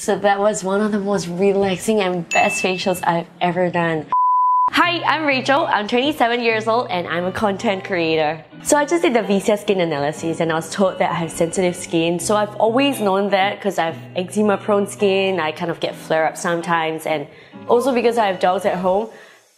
So that was one of the most relaxing and best facials I've ever done. Hi, I'm Rachel. I'm 27 years old and I'm a content creator. So I just did the VISIA skin analysis and I was told that I have sensitive skin. So I've always known that because I have eczema prone skin, I kind of get flare ups sometimes and also because I have dogs at home,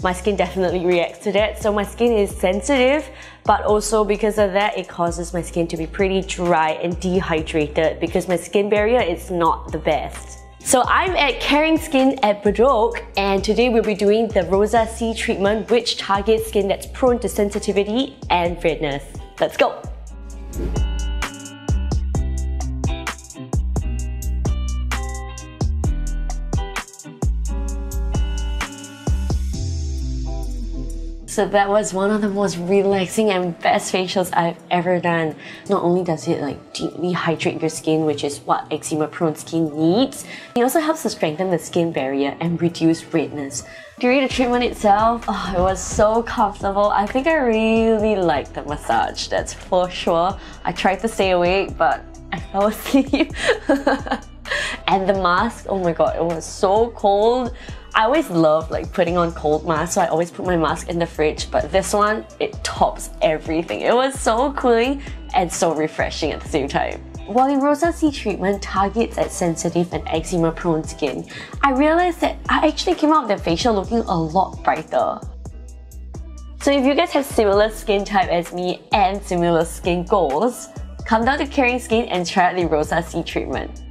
my skin definitely reacts to that. So my skin is sensitive, but also because of that, it causes my skin to be pretty dry and dehydrated because my skin barrier is not the best. So I'm at Caring Skin at Bedok and today we'll be doing the Rosa C treatment which targets skin that's prone to sensitivity and redness. Let's go! So that was one of the most relaxing and best facials I've ever done. Not only does it like deeply hydrate your skin, which is what eczema prone skin needs, it also helps to strengthen the skin barrier and reduce redness. During the treatment itself, oh, it was so comfortable. I think I really liked the massage, that's for sure. I tried to stay awake, but I fell asleep. and the mask, oh my god, it was so cold. I always love like putting on cold masks, so I always put my mask in the fridge, but this one, it tops everything. It was so cooling and so refreshing at the same time. While the Rosa C treatment targets at sensitive and eczema prone skin, I realized that I actually came out of the facial looking a lot brighter. So if you guys have similar skin type as me and similar skin goals, come down to Caring Skin and try out the Rosa C treatment.